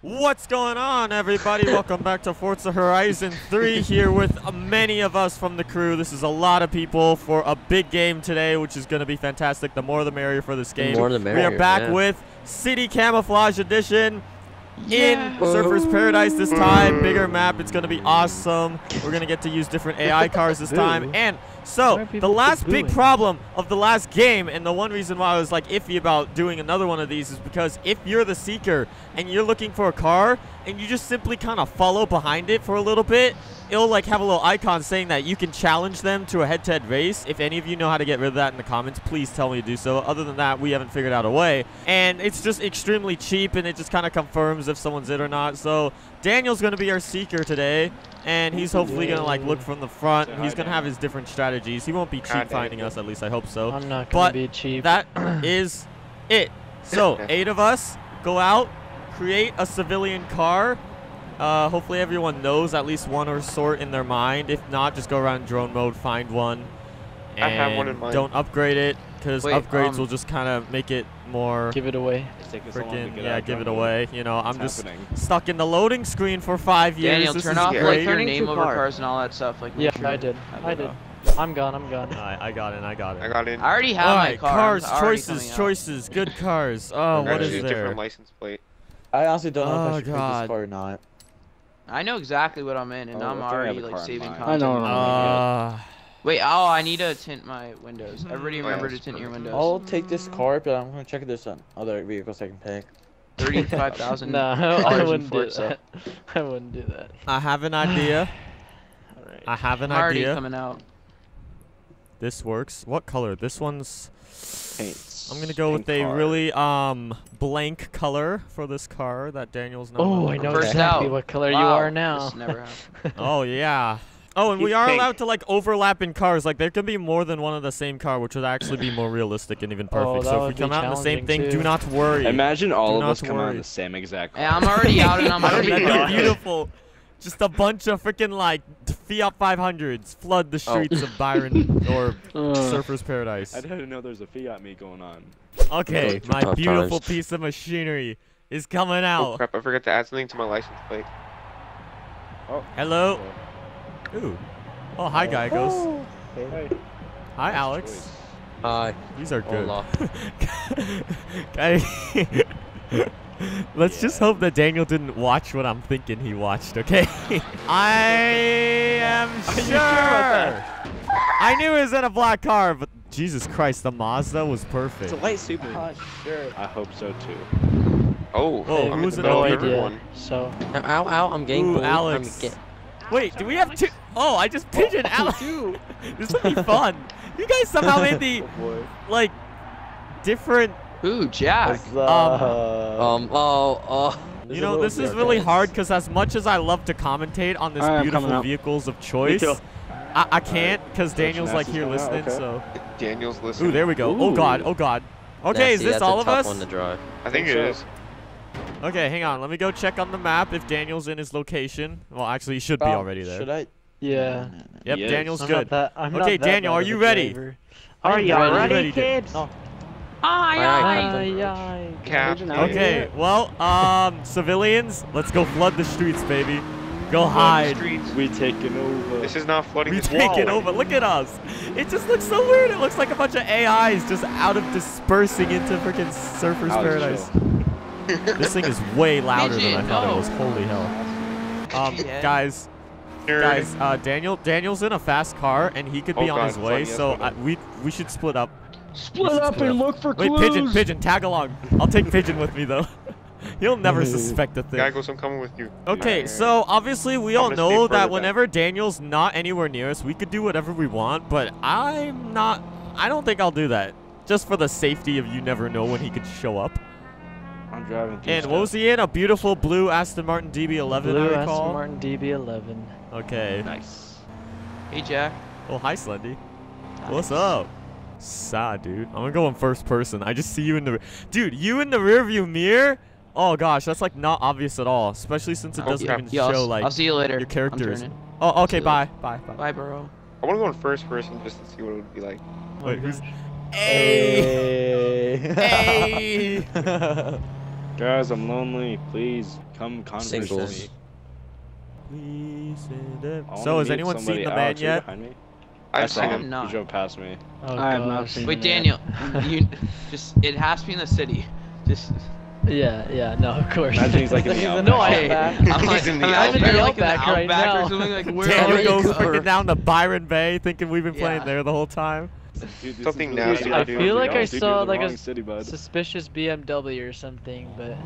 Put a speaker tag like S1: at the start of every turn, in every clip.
S1: What's going on, everybody? Welcome back to Forza Horizon 3 here with many of us from the crew. This is a lot of people for a big game today, which is going to be fantastic. The more the merrier for this game.
S2: more the merrier, we
S1: are back
S2: yeah.
S1: with City Camouflage Edition
S3: Yeah.
S1: in Surfer's Paradise this time. Bigger map. It's going to be awesome. We're going to get to use different AI cars this time. And so, the last big problem of the last game, and the one reason why I was like iffy about doing another one of these is because if you're the seeker and you're looking for a car and you just simply kind of follow behind it for a little bit, it'll like have a little icon saying that you can challenge them to a head-to-head race. If any of you know how to get rid of that in the comments, please tell me to do so. Other than that, we haven't figured out a way. And it's just extremely cheap and it just kind of confirms if someone's it or not. So Daniel's going to be our seeker today. And he's hopefully going to like look from the front. He's going to have his different strategies. He won't be cheap
S4: Hi,
S1: finding us, at least I hope so.
S3: I'm not gonna be cheap.
S1: That is it. So, eight of us go out, create a civilian car. Uh, hopefully, everyone knows at least one or sort in their mind. If not, just go around drone mode, find one, and
S4: I have one in mind.
S1: don't upgrade it because upgrades
S2: um,
S1: will just kind of make it more
S3: Give it away.
S5: It's taking so long to
S1: freaking yeah, give it
S5: jungle.
S1: away. You know, I'm
S5: What's
S1: just
S5: happening?
S1: stuck in the loading screen for five years.
S6: Daniel,
S1: this
S6: turn off
S4: great.
S6: like your name
S4: to
S6: over cars and all that stuff. Like,
S3: Yeah,
S6: sure
S3: I did.
S6: have
S3: I did.
S6: off.
S3: I'm gone. I'm gone.
S1: I, I got it. I got it.
S4: I got in.
S6: I already have
S1: All
S6: my
S1: right,
S6: car.
S1: cars,
S6: It's
S1: choices, choices, good cars. Oh,
S4: what is
S1: what
S4: gotta
S1: is
S4: use
S1: there?
S4: different license plate.
S7: I honestly don't know if
S1: Oh,
S7: I should pick
S1: God.
S7: this car or not.
S6: I know exactly what I'm in, and
S5: Oh,
S6: I'm
S5: I think I have
S6: already like saving
S5: mind.
S6: content.
S3: I know.
S1: Uh,
S6: Wait, oh, I need to tint my windows. Everybody
S4: Oh, yeah,
S6: remember to tint your
S4: perfect.
S6: windows.
S7: I'll take this car, but I'm gonna check this there's some other vehicles I can pick.
S6: Thirty-five thousand.
S3: No, I wouldn't do that. I wouldn't do that.
S1: I have an idea.
S3: Alright.
S1: I have an
S6: I'm already
S1: idea.
S6: coming out.
S1: This works. What color? This one's.
S5: Paints.
S1: I'm gonna go with a
S5: car.
S1: really um blank color for this car that Daniel's not.
S3: Oh, I know
S6: First
S3: exactly
S6: out.
S3: what color you are now.
S6: This never.
S1: Oh yeah. Oh, and we are
S4: pink.
S1: allowed to like overlap in cars. Like there can be more than one of the same car, which would actually be more realistic and even
S3: Oh,
S1: perfect.
S3: that
S1: so if we come out in the same
S3: challenging,
S1: thing, do not worry.
S5: Imagine all
S1: Do
S5: of us come out in the same exact car.
S6: Hey, I'm already out and I'm already
S1: That'd
S6: gone.
S1: be beautiful. Just a bunch of freaking like Fiat 500s flood the oh. streets of Byron or
S3: Ugh.
S1: Surfer's Paradise.
S5: I didn't know there's a Fiat me going on.
S1: Okay,
S2: Those
S1: my beautiful
S2: times.
S1: piece of machinery is coming out.
S4: Oh
S1: out.
S4: crap! I forgot to add something to my license plate. Oh.
S1: Hello. Ooh. Oh, hi, Gallegos.
S7: Oh,
S5: Hey.
S1: Hi, Alex.
S5: choice.
S2: Hi.
S1: These are good.
S2: Hola.
S1: Okay. Let's just hope that Daniel didn't watch what I'm thinking he watched, okay? I am sure.
S5: sure about
S1: I knew it was in a black car, but Jesus Christ, the Mazda was perfect.
S5: It's a light super.
S7: Ah, sure.
S5: I hope so too.
S4: Oh,
S1: Whoa,
S4: I'm
S1: who's
S4: in
S1: in
S4: the
S1: the
S4: middle
S3: No idea.
S4: everyone.
S3: So,
S2: Ow, ow, ow, I'm getting
S1: Ooh,
S2: bullied.
S1: Alex.
S2: I'm get-
S1: Wait, do we have two? Oh, I just pigeoned Alex. this would be fun. You guys somehow made the
S5: Oh
S1: like different.
S6: Ooh, Jack.
S7: That's, uh,
S2: Um, oh, oh.
S1: You know, this is really hard because as much as I love to commentate on this
S5: Alright, I'm
S1: beautiful vehicles of choice. I, I can't because Daniel's like here listening.
S5: okay.
S1: So,
S4: Daniel's listening.
S1: ooh, there we go. Oh God, oh God. Okay, is this all of us?
S2: one to drive.
S4: I think it
S5: So-
S4: is.
S1: Okay, hang on. Let me go check on the map if Daniel's in his location. Well, actually, he should be
S7: Um,
S1: already there.
S7: Should I?
S3: yeah.
S1: Yep,
S5: Yes.
S1: Daniel's
S3: I'm
S1: good.
S3: Not that, I'm not
S1: Okay,
S3: that
S1: Daniel, are you ready?
S3: driver.
S1: Are
S3: I'm
S1: you
S3: ready.
S1: ready, kids?
S3: Oh.
S6: Aye,
S2: Aye,
S6: aye.
S3: Ay, ay.
S4: Captain.
S1: Okay, well, um, civilians, let's go flood the streets, baby. Go hide.
S4: streets.
S5: We taking over.
S4: This is not flooding.
S1: We
S4: this
S1: taking over. Look at us. It just looks so weird. It looks like a bunch of AIs just out of dispersing into freaking Surfer's
S5: Alex,
S1: Paradise. this thing is way louder than I
S6: Pigeon,
S1: thought it was. Holy hell. Um,
S6: Yeah.
S1: guys, guys, uh, Daniel, Daniel's in a fast car and he could be
S4: Oh,
S1: on
S4: God,
S1: his way. So. I, we we should split up.
S5: Split up
S1: split
S5: and
S1: up.
S5: look for
S1: Wait,
S5: clues.
S1: pigeon, pigeon, tag along. I'll take pigeon with me though. He'll never suspect a thing.
S4: Gallegos, I'm coming with you.
S1: Okay, so obviously we
S4: I'm
S1: all know
S4: further
S1: that
S4: back.
S1: whenever Daniel's not anywhere near us, we could do whatever we want, but I'm not I don't think I'll do that. Just for the safety of you never know when he could show up.
S5: I'm driving
S1: And
S5: stuff.
S1: what was he in? A beautiful blue Aston Martin DB11,
S3: Blue
S1: I
S3: Aston. Martin DB11.
S1: Okay.
S5: Nice.
S6: Hey, Jack.
S1: Oh, hi, Slendy. What's up? Sad, dude. I'm gonna go in first person. I just see you in the, dude. You in the rearview mirror. Oh gosh, that's like not obvious at all. Especially since it
S4: Oh,
S1: doesn't
S4: crap.
S1: even
S6: Yo, I'll,
S1: show like
S6: I'll see you later.
S1: your characters.
S6: I'm.
S1: Oh, okay. Bye. Bye. Bye.
S6: Bye, bro.
S4: I want to go in first person just to see what it would be like.
S1: Wait, oh, who's? Hey.
S7: Hey.
S1: Hey.
S5: Guys, I'm lonely. Please come converse with
S2: Singles.
S5: me.
S1: Please send it. So has anyone seen the man
S5: Alex, are
S1: yet?
S5: Behind me?
S4: I
S5: I
S4: saw
S5: saw
S4: him.
S6: am not.
S5: He drove past me.
S3: Oh,
S8: I have not
S3: gosh.
S8: seen
S6: Wait,
S8: him
S6: Daniel, you just it has to be in the city. Just
S3: Yeah, yeah, no, of course.
S5: Imagine he's like in the
S3: He's
S5: outback.
S3: no, I
S6: Hey,
S3: am
S6: I'm like,
S4: He's in the
S6: I'm in
S3: outback.
S6: the like in the
S3: outback right
S6: outback
S3: now.
S6: or something like where
S1: Daniel
S6: are you?
S1: goes
S6: Or-
S1: freaking down to Byron Bay, thinking we've been playing there the whole time.
S5: Dude,
S4: Something
S5: is
S4: nasty
S3: I feel like I saw like a
S5: city,
S3: suspicious BMW or something, but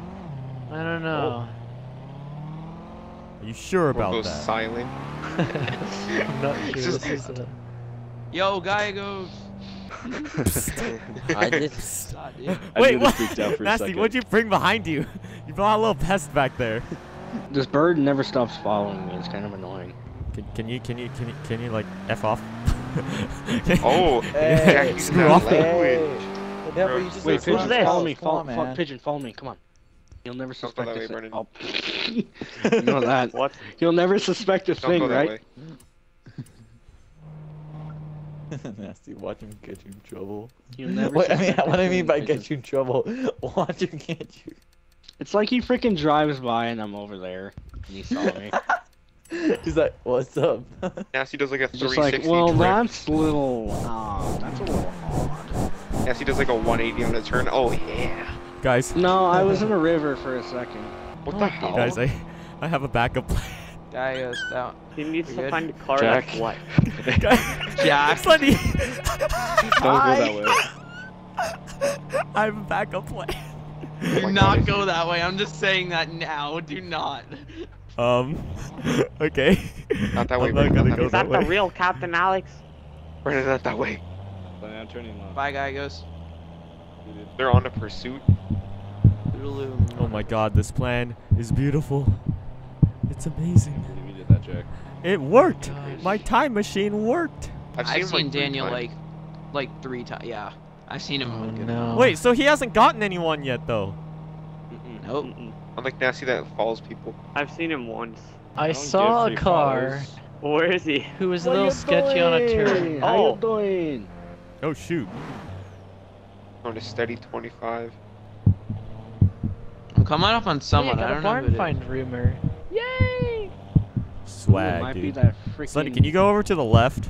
S3: I don't know. Oh.
S1: Are you sure
S4: We'll
S1: about
S4: go
S1: that?
S4: silent.
S3: I'm not sure.
S4: Just-
S3: This is a...
S6: Yo, Gallegos.
S2: I just.
S6: God,
S1: Wait, what?
S5: freaked out for a
S1: Nasty, what'd you bring behind you? You brought a little pest back there.
S8: This bird never stops following me. It's kind of annoying.
S1: Can, can you can you can you can you like f off?
S4: Oh,
S7: Hey,
S4: Jack using
S1: screw
S4: that
S1: off.
S4: language.
S7: The devil,
S8: Wait,
S7: said
S8: pigeon, follow me. Follow,
S7: on,
S8: follow,
S7: man.
S8: pigeon, follow me. Come on. You'll never suspect
S4: that
S8: a
S4: way,
S8: thing. Oh. you know that.
S4: What?
S8: You'll never suspect a
S4: Don't
S8: thing,
S4: go that
S8: right?
S4: way.
S7: Nasty, watch him get you in trouble.
S8: You'll never
S7: What I mean,
S8: suspect a
S7: what I mean by get you in trouble, watch him get you.
S8: It's like he freaking drives by and I'm over there and he saw me.
S7: He's like, what's up?
S4: Nasty does like a
S8: Just
S4: 360
S8: like, well,
S4: trip.
S8: that's a little, uh, that's a little odd.
S4: Nasty does like a 180 on a turn. Oh yeah.
S1: guys,
S8: No, I was in a river for a second.
S4: What
S8: Oh,
S4: the hell?
S1: guys, I I have a backup plan.
S6: Gallegos down.
S9: He needs
S6: You're
S9: to
S6: good?
S9: find a car
S5: Jack.
S9: that's what?
S6: Jack.
S1: Sonny,
S5: Don't go that way.
S1: I have a backup plan.
S6: Do
S4: my
S6: not
S4: God.
S6: go that way. I'm just saying that now. Do not.
S1: Um, okay.
S4: Not that way,
S1: I'm not gonna
S4: not
S1: go
S9: Is
S1: that
S9: that the real Captain Alex?
S4: Brandon, not that way.
S5: Sonny, I'm turning left.
S6: Bye, Gallegos.
S4: They're on a pursuit.
S1: Oh my God, this plan is beautiful. It's amazing.
S5: I believe you did that, Jack.
S1: It worked.
S6: Gosh.
S1: My time machine worked.
S4: I've
S6: I've seen
S4: like,
S6: Daniel
S4: times.
S6: like, like three times. Yeah, I've seen him.
S3: Oh
S6: like,
S3: no.
S1: Wait, so he hasn't gotten anyone yet, though.
S5: Mm-mm.
S6: Nope.
S9: Mm-mm.
S4: I'm like Nasty that follows people.
S9: I've seen him once.
S3: I
S5: don't
S3: saw a car
S5: followers.
S9: Where is he?
S3: who was a little
S8: you
S3: sketchy on a turn.
S8: doing? How
S9: Oh.
S8: you doing?
S1: Oh shoot.
S4: On a steady 25.
S6: I'm coming up on someone.
S3: I
S6: I
S3: got
S6: don't
S3: a
S6: know
S3: barn
S6: who it is.
S3: find rumor. Yay!
S8: Ooh, it
S1: Swag,
S8: might be
S1: dude.
S8: that freaking.
S1: Sonny, can you go over to the left?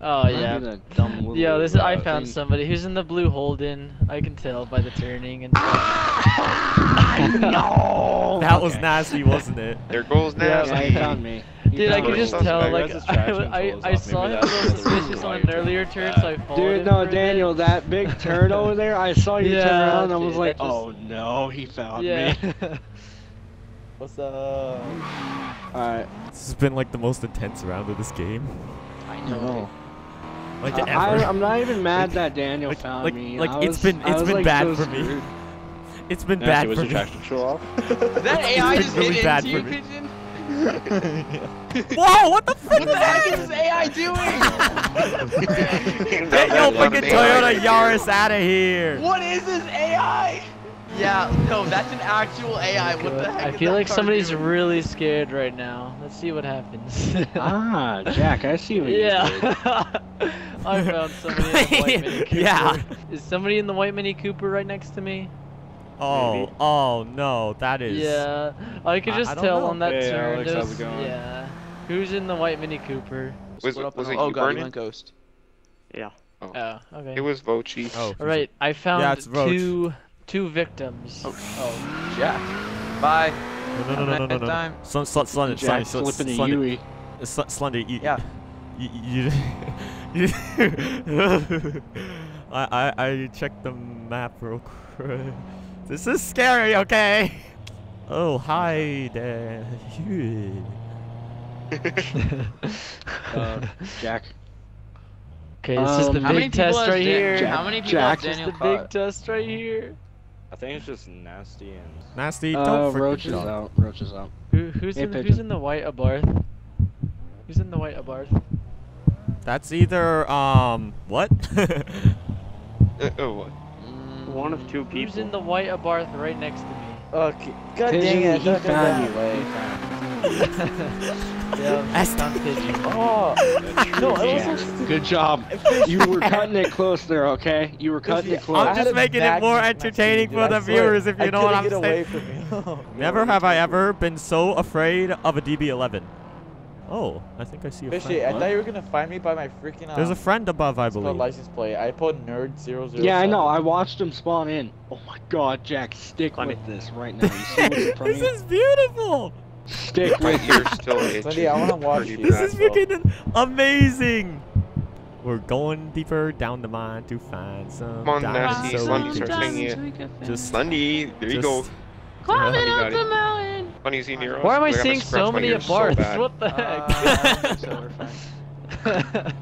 S3: Oh
S8: might
S3: yeah.
S8: Dumb little,
S3: Yo, this is, I found
S8: thing.
S3: somebody who's in the blue Holden. I can tell by the turning and.
S8: no.
S1: That was nasty, wasn't it?
S4: There goes
S3: Yeah,
S4: Nasty.
S8: Yeah, he found me. He
S3: Dude, I
S8: found
S3: could
S8: me.
S3: just tell.
S4: Guys,
S3: Like I, I, I saw him a
S5: that's
S3: little suspicious on an earlier turn, so I followed him
S8: Dude, no,
S3: for a.
S8: Daniel, that big turd over there, I saw you turn around and I was
S3: dude,
S8: like,
S3: that just-
S8: oh no, he found
S3: Yeah.
S8: me.
S7: What's up?
S8: Alright.
S1: This has been like the most intense round of this game.
S6: I
S8: No.
S6: know.
S1: Like
S8: I,
S1: ever.
S8: I'm not even mad that Daniel
S1: like-
S8: found
S1: like-
S8: me.
S1: like,
S8: I
S1: it's
S8: was-
S1: been- it's been
S8: like,
S1: bad
S8: so
S1: for me.
S8: screwed.
S1: it's been
S5: Nasty,
S1: bad
S5: was
S1: for
S5: your
S1: me.
S5: traction control off?
S6: That AI
S1: been
S6: just
S1: really
S6: hit
S1: bad
S6: into you,
S1: for me.
S6: Pigeon?
S1: Whoa! What the frick?
S6: What the heck is this AI doing?
S1: Get your freaking Toyota Yaris out of here!
S6: what is this AI? Yeah, no, that's an actual AI. What the heck?
S3: I
S6: is
S3: feel
S6: that
S3: like somebody's
S6: doing?
S3: really scared right now. Let's see what happens.
S8: Ah, Jack, I see what you did.
S3: yeah. I found somebody in the white Mini Cooper.
S1: Yeah.
S3: Is somebody in the white Mini Cooper right next to me?
S1: Oh,
S9: Maybe.
S1: oh no, that is.
S3: Yeah. I could just
S1: I don't
S3: tell
S1: know.
S3: on that
S5: Hey,
S3: turn.
S5: Alex, how's it going?
S3: Yeah. Who's in the white Mini Cooper?
S4: Was,
S6: Split up
S4: was it
S6: oh
S4: you,
S6: god, he
S4: Vernon?
S6: went ghost.
S9: Yeah.
S3: Oh. oh, okay.
S4: It was Vochi.
S1: Oh.
S3: All right, I found
S1: it's Roach.
S3: two two victims.
S6: Oh.
S3: oh.
S6: Jack. Bye.
S1: No, no, no, no, no, no.
S6: Bedtime.
S1: Sl- sl- Slender,
S8: Jack
S1: Slender,
S8: flipping a
S1: Slender,
S8: Yui.
S1: Sl- Slender, you,
S6: Yeah.
S1: you, you, you I, I, I checked the map real quick. This is scary, okay? Oh, hi there.
S8: Uh, Jack.
S3: Okay, this is the
S8: Um,
S6: How many
S3: big test right
S6: Dan-
S3: here.
S8: Jack-
S6: How many people
S8: Jack.
S3: This is
S6: Daniel
S3: the big test right here.
S5: I think it's just nasty and.
S1: Nasty,
S8: Uh,
S1: don't freaking
S8: Roach is out. Roach is out.
S3: Who, who's
S8: Hey,
S3: in who's in the white Abarth? Who's in the white Abarth?
S1: That's either, um, what?
S4: Uh, oh, what?
S6: Mm,
S9: One of two people.
S3: Who's in the white Abarth right next to me?
S7: Okay. God
S8: Pigeon,
S7: dang it.
S8: he found you, Lay.
S3: Yeah,
S1: That's-
S3: stunt pigeon.
S7: Oh, no, it was so
S8: Yeah.
S7: stupid.
S8: Good job. You were cutting it close there, okay? You were cutting it close.
S7: I'm
S1: just making it more entertaining for the viewers, if you know what I'm saying. Never have I ever been so afraid of a DB11. Oh, I think I see a
S7: Fishy,
S1: friend.
S7: I thought you were gonna find me by my freaking. Um,
S1: There's a friend above, I
S7: what's it called,
S1: believe.
S7: license plate. I put nerd zero zero.
S8: Yeah, I know. I watched him spawn in. Oh my god, Jack, stick
S9: Funny.
S8: with this right now. You see what's in front
S1: this
S8: you?
S1: is beautiful.
S8: Stick
S4: My
S8: with
S4: ear's still itching.
S7: Cindy, I wanna watch you.
S1: This is freaking amazing. We're going deeper down the mine to find some
S4: Come on,
S1: diamonds.
S4: Nasty,
S1: so
S4: Slendy,
S1: we
S4: start singing it.
S1: Just,
S4: Lundy, there you go.
S6: Climbing up the mountain.
S4: Funny seeing your
S3: Why am I seeing so many
S4: ears
S3: of
S4: so
S3: what the
S6: Uh,
S3: heck?
S6: so.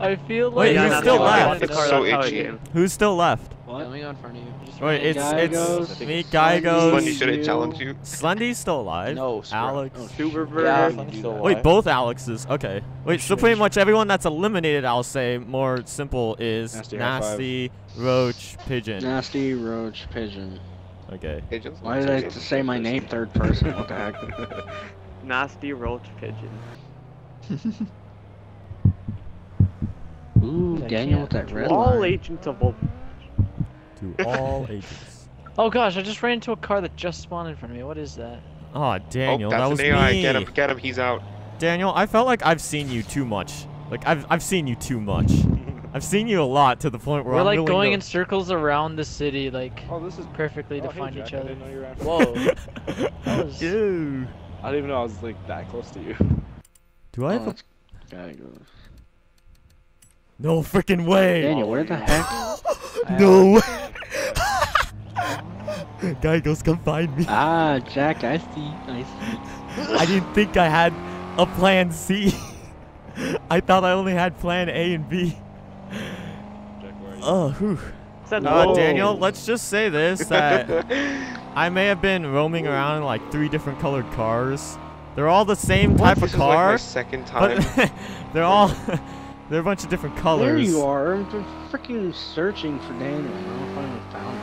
S3: I feel like
S1: Wait,
S9: Yeah,
S1: who's still
S9: why I
S1: left?
S4: It's so
S9: that's how it
S4: itchy.
S1: Who's still left?
S8: What?
S6: Coming on front of you.
S1: Wait, it's
S8: Guy
S1: it's
S8: goes,
S1: me. Gallegos.
S4: Lundy should have challenged you.
S1: Slendy's still alive.
S7: No, scrap.
S1: Alex.
S8: Oh,
S9: Super
S7: Yeah,
S9: Burger.
S7: Sunny's still
S1: Wait, both Alexes. Okay. Wait, so pretty much everyone that's eliminated, I'll say, more simple is
S5: Nasty.
S1: Nasty, Roach, Pigeon.
S8: Nasty roach pigeon.
S1: Okay.
S4: Pigeons.
S8: Why did I have to say my name third person? What the heck?
S9: Nasty roach pigeon.
S8: Ooh,
S3: I
S8: Daniel with that red
S9: All
S8: line.
S9: agents of Wolf.
S1: To all agents.
S3: Oh gosh, I just ran into a car that just spawned in front of me. What is that?
S1: Oh, Daniel,
S4: oh,
S1: that
S4: that's
S1: was
S4: an AI.
S1: me.
S4: Get him, get him. He's out.
S1: Daniel, I felt like I've seen you too much. Like I've I've seen you too much. I've seen you a lot to the point where
S3: We're
S1: I'm
S3: like
S1: willing
S3: going
S1: to...
S3: in circles around the city, like
S5: Oh, this is.
S3: perfectly
S5: Oh,
S3: to
S5: hey,
S3: find
S5: Jack,
S3: each other.
S5: didn't know you were after-
S3: Whoa. That was-
S1: Ew.
S5: I didn't even know I was like that close to you.
S1: Do I have
S8: Oh,
S1: a...
S8: it's.
S1: No freaking way.
S8: Daniel, where the heck?
S1: no way. Gallegos, come find me.
S8: Ah, Jack, I see. I see.
S1: I didn't think I had a plan C. I thought I only had plan A and B.
S5: Jack, where are you?
S1: Oh, whew. Uh,
S9: no.
S1: Daniel, let's just say this that I may have been roaming around in like three different colored cars. They're all the same type
S4: this
S1: of
S4: is like my second time.
S1: but they're all they're a bunch of different colors.
S8: There you are. I've been freaking searching for Daniel. I don't know if I even found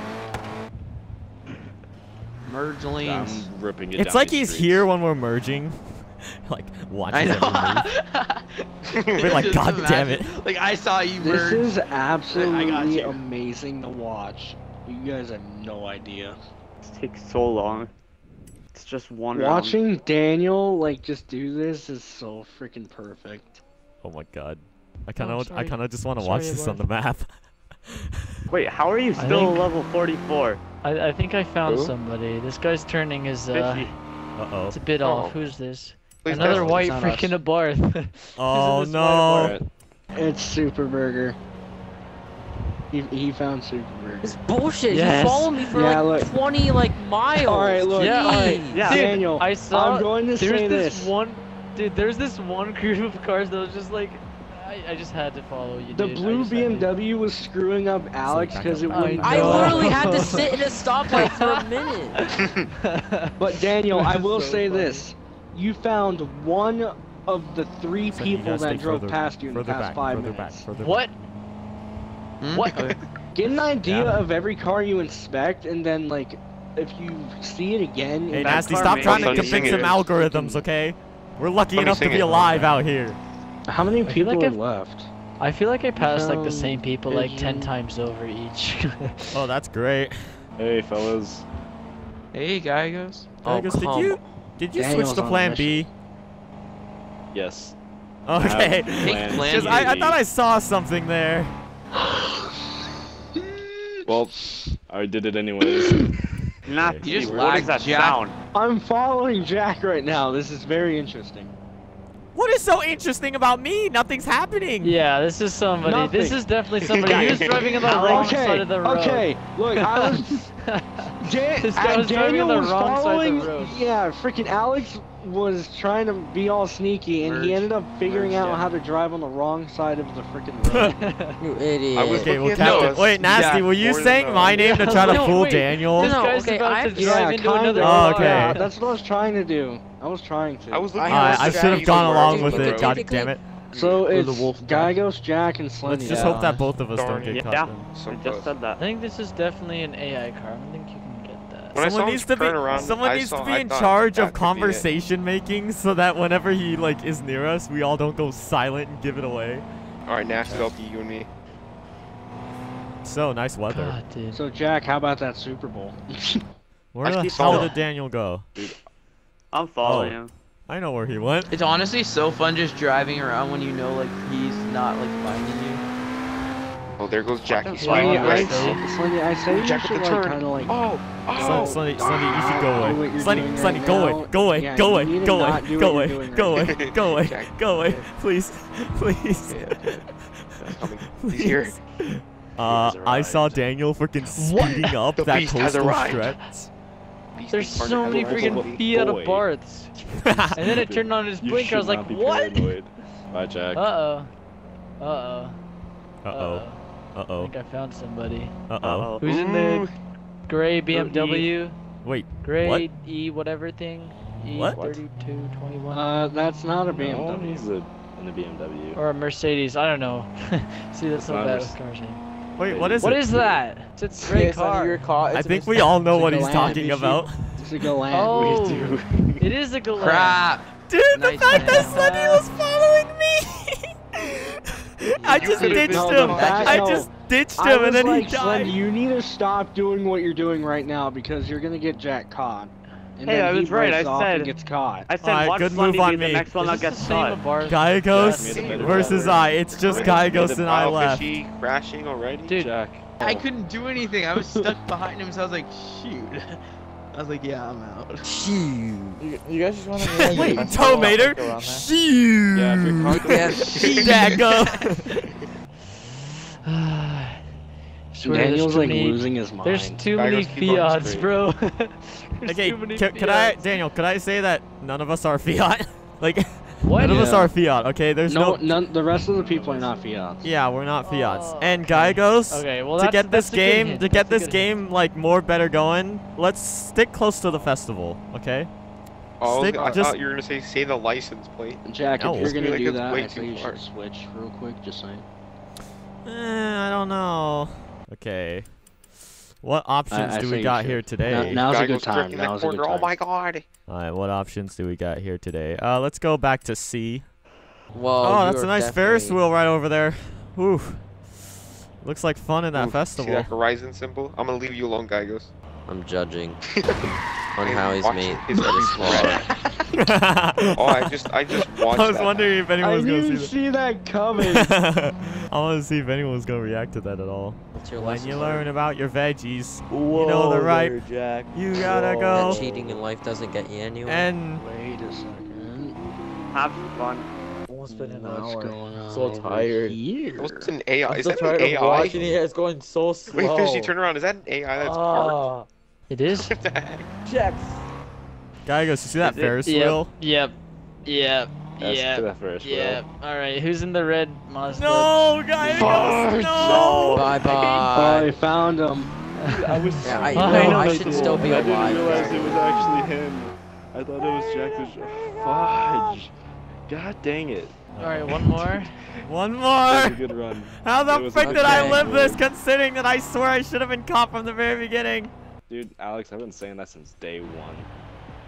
S8: him.
S6: Merge lanes.
S5: I'm ripping it
S1: It's like he's
S5: streets.
S1: here when we're merging. like watches
S6: I
S1: every move. We're like,
S6: Just
S1: God damn it.
S6: Like I saw you
S8: This
S6: merge.
S8: is absolutely
S6: you.
S8: amazing to watch. You guys have no idea.
S9: This takes so long. It's just one round.
S8: Watching Daniel like just do this is so freaking perfect.
S1: Oh my god. I kind of I kind of just want to watch
S3: Sorry,
S1: this on the map.
S9: Wait, how are you still
S3: think-
S9: level 44?
S3: I, I think I found
S4: Who?
S3: somebody. This guy's turning his uh,
S9: Fishy.
S1: Uh-oh.
S3: it's a bit
S4: Oh.
S3: off. Who's this?
S4: Please
S3: Another
S4: don't.
S3: white
S8: not us.
S3: freaking Abarth.
S1: Oh no.
S5: Alright.
S8: It's Super Burger. He, he found Super Burger.
S2: It's bullshit.
S3: Yes.
S2: You followed me for
S8: Yeah,
S2: like
S8: look.
S2: 20 like miles.
S8: Alright, look.
S3: Yeah, alright.
S9: Yeah.
S3: Dude,
S8: Daniel,
S3: I saw.
S8: I'm going to
S3: there's
S8: say
S3: this,
S8: this.
S3: one. Dude, there's this one group of cars that was just like, I, I just had to follow you.
S8: The
S3: dude.
S8: Blue
S3: just to.
S8: BMW was screwing up Alex because it
S3: I
S8: wouldn't
S2: I
S3: know.
S8: go.
S2: literally had to sit in a stoplight for a minute.
S8: But Daniel, I will
S3: So
S8: say
S3: funny.
S8: this: you found one of the three
S1: So
S8: people that drove
S1: further-
S8: past you in the past
S1: back,
S8: five minutes.
S1: back, further
S3: What?
S6: Hmm?
S3: What?
S8: Get an idea
S1: Yeah.
S8: of every car you inspect, and then like, if you see it again,
S1: Hey, Nasty, stop
S9: may-
S1: trying to
S4: Funny
S1: convince some algorithms, okay? We're lucky
S4: Funny
S1: enough to be
S4: singing.
S1: alive out here.
S8: how many people
S3: like
S8: are
S3: I've-
S8: left?
S3: I feel like I passed like the same people like ten times over each.
S1: Oh, that's great.
S5: Hey, fellas.
S6: Hey, Gallegos.
S2: Oh,
S1: Vegas, did
S2: come
S1: you did you
S8: Daniel's
S1: switch to
S8: on
S1: Plan. B?
S5: Yes.
S1: Okay.
S5: have
S6: Take Plan
S1: Because I, I
S5: B.
S1: thought I saw something there.
S5: Well, I did it anyways.
S9: Nasty,
S6: You just
S9: what is
S6: lagged
S9: that
S6: Jack.
S9: sound?
S8: I'm following Jack right now. This is very interesting.
S1: What is so interesting about me? Nothing's happening.
S3: yeah, this is somebody. This is definitely somebody. He was driving on the wrong
S8: okay,
S3: side of the road.
S8: okay. Look, I was. Dan-
S3: This guy
S8: uh,
S3: was
S8: Daniel
S3: the
S8: was
S3: wrong side of the
S8: following.
S3: road.
S8: Yeah, freaking Alex was trying to be all sneaky, and he ended up figuring
S6: Merge,
S8: out
S6: yeah.
S8: how to drive on the wrong side of the freaking road.
S2: You idiot.
S4: I was
S1: Okay, well,
S4: looking at
S1: Captain.
S4: those.
S1: Wait, Nasty,
S6: Jack,
S1: were you saying
S4: that.
S1: my name to try to
S3: No,
S1: fool
S3: wait.
S1: Daniel?
S3: This
S2: No,
S3: guy's
S2: okay,
S3: about
S2: I've-
S3: to
S8: yeah,
S3: drive into
S8: kinda.
S3: another
S1: Oh, okay.
S8: Yeah, that's what I was trying to do. I was trying to.
S4: I was looking
S2: I
S4: at
S2: have
S1: I,
S2: a
S1: I
S4: the
S1: should have gone along with it. God damn it.
S8: So
S2: Or the
S8: it's
S2: wolf
S8: Gallegos, Jack, and Slendy.
S1: Let's just
S8: yeah.
S1: hope that both of us don't get
S9: it.
S1: caught.
S9: Yeah.
S4: So
S9: I just said that.
S3: I think this is definitely an AI car. I don't think you can get that.
S4: When
S1: someone needs to be
S4: around,
S1: someone
S4: I
S1: needs
S4: saw-
S1: to be
S4: I
S1: in charge of
S4: could be it.
S1: conversation making so that whenever he like is near us, we all don't go silent and give it away.
S4: All right, Nash, it'll be you and me.
S1: So nice weather.
S3: God, dude.
S8: So Jack, how about that Super Bowl?
S1: Where
S4: I
S1: the hell did Daniel go?
S9: I'm following
S1: Oh.
S9: him.
S1: I know where he went.
S6: It's honestly so fun just driving around when you know like he's not like finding you.
S4: Oh, there goes Jackie.
S6: Why
S8: Slendy,
S6: you
S8: I,
S6: right
S8: Slendy, I say you
S4: Jack
S8: should
S4: with
S8: like
S4: the turn.
S8: kind of like.
S4: Oh,
S1: Slendy,
S4: oh.
S1: Slendy, Slendy, you should go
S8: Do what
S1: away.
S8: you're
S1: Slendy,
S8: doing
S1: Slendy,
S8: right
S1: go
S8: now.
S1: away, go away,
S8: Yeah,
S1: go
S8: you
S1: away,
S8: need to
S1: go
S8: not
S1: away,
S8: do
S1: go
S8: what
S1: away,
S8: you're doing
S1: go
S8: right
S1: away, go away,
S4: Jack,
S1: go away,
S4: yeah.
S1: please, please.
S4: Yeah, Jack's coming. He's here.
S1: Uh,
S5: has
S1: I saw
S5: arrived.
S1: Daniel freaking speeding up
S4: The
S1: that
S4: beast has
S1: coastal
S4: arrived.
S1: stretch.
S4: Beast
S3: There's so many freaking Fiat
S5: Boy.
S3: Abarths. And then it turned on his blinker. I was like, what?
S5: paranoid. Bye, Jack.
S3: Uh oh. Uh oh.
S1: Uh oh. Uh
S3: I
S1: oh.
S3: think I found somebody.
S1: Uh oh.
S3: Who's in the gray BMW?
S1: Wait.
S3: Gray E whatever thing? E
S1: What?
S3: 3221
S8: Uh, that's not a
S5: No,
S8: BMW.
S5: he's a, in the BMW.
S3: or a Mercedes? I don't know. See, that's
S5: It's
S3: so
S5: not a
S3: bad
S5: Merce-
S3: name.
S1: Wait, what is
S3: What
S1: it?
S3: is that? It's a gray
S7: It's not your
S3: car.
S7: car.
S1: I think we all know what he's talking about.
S8: It's a Galant.
S3: Oh, it is a Galant.
S6: Crap.
S1: Dude, the fact that
S6: man.
S1: Slendy was following me! I just ditched him! I just ditched him and then
S8: like,
S1: he died!
S8: Slendy, you need to stop doing what you're doing right now because you're gonna get Jack caught. And
S9: Hey, I was right, I said-
S8: gets caught.
S9: I said
S1: Alright,
S9: watch
S1: good
S9: Slendy
S1: move on me.
S9: next one that gets
S3: the same
S9: caught.
S3: Abarth?
S1: Gallegos
S5: Jack made a better
S1: versus. I. It's just Gallegos and I left.
S4: Fishy crashing already?
S3: Dude,
S5: Jack.
S6: I oh. couldn't do anything. I was stuck behind him, so I was like, shoot. I was like, yeah, I'm out.
S7: You, you guys just want to
S1: Wait, Tow Mater? Shoot!
S5: Yeah, if your car
S2: Yeah,
S1: Daggo!
S3: Swear
S8: Daniel's
S3: too
S8: like
S3: many-
S8: losing his mind.
S3: There's too
S4: Guy
S3: many
S4: goes, keep on
S3: Fiats, bro.
S1: Okay,
S3: too many
S1: c- could I, Daniel, could I say that none of us are Fiat? like,
S3: What?
S1: none of us are Fiat, okay? There's
S8: no,
S1: no...
S8: none. The rest of the people are not Fiats.
S1: Yeah, we're not Fiats.
S3: Oh,
S1: and
S3: okay.
S1: Gallegos,
S3: Okay, well
S1: to get this
S3: that's a good
S1: game, to get
S3: That's
S1: this
S3: good hint.
S1: game, like, more better going, let's stick close to the festival, okay?
S4: Oh,
S1: Stick-
S4: I
S1: just-
S4: thought you were gonna say say the license plate.
S8: Jack,
S1: No.
S8: if you're gonna
S4: like,
S8: do
S4: it's
S8: that, I say
S4: too
S8: you
S4: far.
S8: should switch real quick. Just saying.
S1: Eh, I don't know. Okay. What options
S8: I
S1: do
S8: say
S1: we got here today?
S8: Now- now's a good
S4: goes
S8: time. Now's a good
S4: corner. Oh my god.
S1: Alright, what options do we got here today? Uh, let's go back to C.
S2: Whoa!
S1: oh, that's a
S2: are
S1: nice Ferris wheel right over there. Whew. Looks like fun in that
S4: Ooh, See
S1: festival.
S4: that horizon symbol? I'm gonna leave you alone, Gallegos.
S2: I'm judging on how he's made
S4: his
S2: this
S4: face Oh, I just I just watched I
S1: was
S4: that.
S1: wondering if anyone
S8: I
S1: was gonna
S8: didn't
S1: see
S8: see that coming.
S1: I want to see if anyone was gonna react to that at all.
S2: Your
S1: When you
S2: learned?
S1: learn about your veggies,
S7: Whoa
S1: know the right-
S7: Jack.
S1: you gotta
S7: Whoa.
S1: go.
S2: That cheating in life doesn't get you anywhere.
S1: and
S8: Wait a second.
S9: Have fun.
S7: Almost been an
S8: What's
S7: hour.
S8: going on
S7: So tired.
S8: Here?
S4: What's an AI?
S7: I'm
S4: Is
S7: so
S4: that an
S7: tired of
S4: AI?
S7: watching it. It's going so slow.
S4: Wait, Fishy, turn around. Is that an AI that's
S7: ah. parked?
S3: It is?
S4: What the heck?
S7: Jack.
S1: Gallegos, you see that
S9: Is it-
S1: Ferris
S3: Yep.
S1: wheel?
S3: Yep. Yep.
S5: That's
S3: Yep.
S5: to that first, bro.
S3: Yep. Alright, who's in the red Mazda?
S1: No, Gallegos, no.
S2: Bye
S8: Oh,
S2: bye.
S8: I found him.
S5: I was
S2: Yeah, I-
S3: no,
S5: so
S3: I
S5: cool.
S3: should still
S2: be alive.
S5: I didn't
S2: alive,
S5: realize it was actually him. I thought it was Jack the Fudge. God dang it.
S3: Alright, one more.
S1: One
S5: That was a
S1: more.
S5: good run.
S1: How the
S5: was
S1: frick did I live this, considering that I swear I should have been caught from the very beginning?
S5: Dude, Alex, I've been saying that since day one.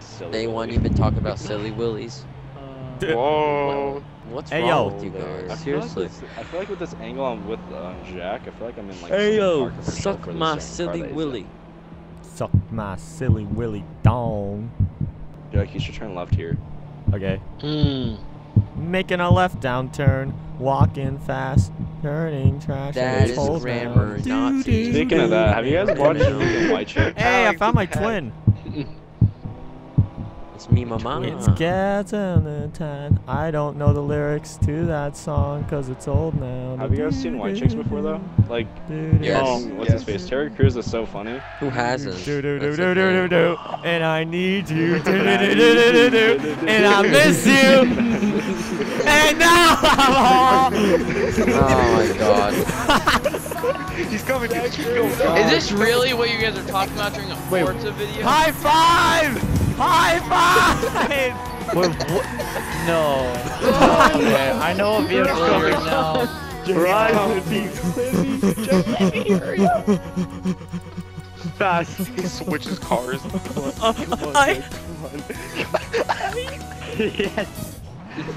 S5: Silly
S2: Day one, you've been talking about silly willies.
S3: Uh,
S4: Whoa.
S2: What's
S1: Hey,
S2: wrong
S1: yo.
S2: with you
S5: I
S2: guys?
S5: feel, like
S2: Seriously.
S5: this, I feel like with this angle I'm with um, Jack, I feel like I'm in like
S2: Hey
S5: some
S2: yo,
S5: car commercial
S2: suck my silly
S5: that
S2: willy.
S1: Suck my silly willy dong.
S5: Jack, you should turn left here.
S1: Okay.
S8: Hmm.
S1: Making a left downturn, walking fast, turning trash.
S2: That
S1: and
S2: is
S1: tolls
S2: grammar,
S1: down.
S2: not
S1: Doo,
S2: teaching.
S1: doo,
S5: Speaking of that, have you guys watched
S2: No.
S5: freaking White Chicks?
S1: Hey, I found my
S4: what the heck?
S1: twin.
S2: It's me, mama.
S1: It's cats and the tan. I don't know the lyrics to that song because it's old now.
S5: Have you guys seen White Chicks before though? Like,
S2: Yes.
S5: um, what's his face? Terry Crews is so funny.
S2: Who hasn't?
S1: Do do do do do do do, and I need you. Do do do do do do do, and I miss you. and now I'm
S2: Oh my god.
S4: He's coming. Dude. Keep going.
S6: Is this really what you guys are talking about during a
S1: Wait.
S6: Forza video?
S1: High five! High five!
S3: Wait, what? No. okay, I know a vehicle right now.
S9: fast.
S4: He switches cars.
S1: I, oh
S9: yes.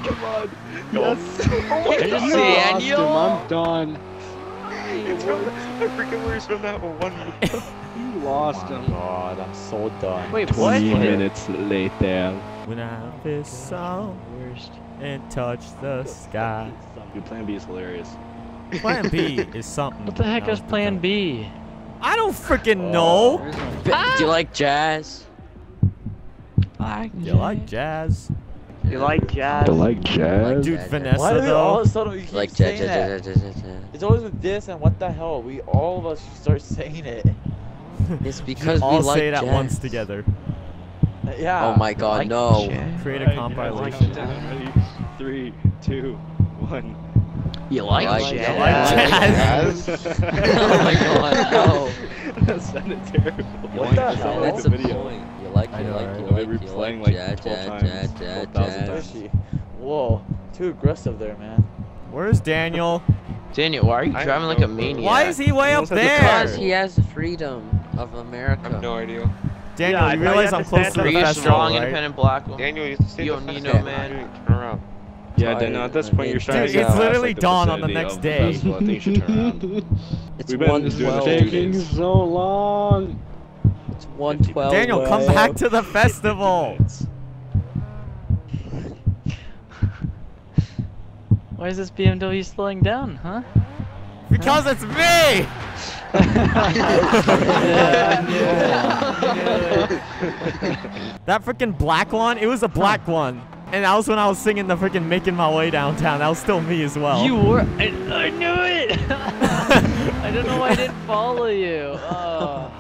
S5: Come on.
S4: Yes.
S3: There's
S8: Lost him.
S3: Daniel.
S8: I'm done.
S4: It's from, I forget where he's from that one.
S8: You lost oh him.
S7: God, I'm so done.
S3: Wait, what?
S5: 20 minutes later.
S1: when I fish out
S3: Worst.
S1: and touch the sky.
S5: Dude, Plan B is hilarious.
S1: Plan B is something.
S3: What the heck is Plan B?
S1: I don't freaking know. Oh.
S2: B- ah! Do you like jazz?
S1: You like jazz?
S9: You like jazz?
S5: You like jazz.
S1: Dude,
S2: jazz.
S1: Vanessa
S7: Why do we all of a sudden we keep
S2: Like jazz,
S7: saying that?
S2: jazz, jazz, jazz, jazz.
S7: It's always with this and what the hell? We all of us start saying it.
S2: It's because
S1: all
S2: we like
S1: say it at once together.
S7: Uh, yeah.
S2: Oh my god,
S3: Like
S2: no.
S3: jazz.
S1: Create a
S5: Right,
S1: compilation.
S5: Ready? Three, two, one.
S3: You like,
S2: like
S3: jazz?
S1: jazz.
S2: oh my god, no.
S5: that sounded terrible.
S7: What the
S5: That
S7: hell?
S2: That's
S5: the
S2: the
S5: video.
S2: point. You like,
S1: I
S2: you
S1: know,
S2: like,
S1: right?
S2: you
S5: They're
S2: like, you
S5: replaying
S2: like
S5: like
S2: jazz,
S5: 12
S2: jazz,
S5: times,
S2: jazz,
S5: 12,000
S2: jazz,
S7: Where
S2: jazz.
S7: Whoa, too aggressive there, man.
S1: Where's Daniel?
S6: Daniel, why are you
S4: I
S6: driving like a maniac?
S1: Why is he way up
S5: almost has a
S1: there?
S2: Because he has freedom of America.
S4: I
S2: America.
S4: have no idea.
S1: Daniel,
S9: Yeah, I
S1: you
S9: thought
S1: realize I'm
S9: to
S1: close
S9: stand
S1: to the
S6: Are you
S1: festival,
S6: strong,
S1: right?
S6: independent black woman?
S4: Daniel, you have stay
S6: You
S4: in the
S6: don't need
S4: festival.
S6: no man.
S4: What are you doing? Turn around.
S5: Yeah,
S7: Tired
S5: Daniel, at this point, you're
S7: it-
S5: starting
S1: Dude,
S5: to
S1: it's
S5: get
S1: literally
S5: like,
S1: dawn on the next
S5: of
S1: day.
S5: festival. I think you should turn around.
S2: It's
S5: We've been just doing
S2: 112.
S8: Taking so long.
S2: It's 112.
S1: Daniel, come back to the festival.
S3: Why is this BMW slowing down, huh?
S1: Because it's me. That freaking black one, it was a black one. And that was when I was singing the freaking Making My Way Downtown. That was still me as well.
S3: You were. I, I knew it! I don't know why I didn't follow you. Oh.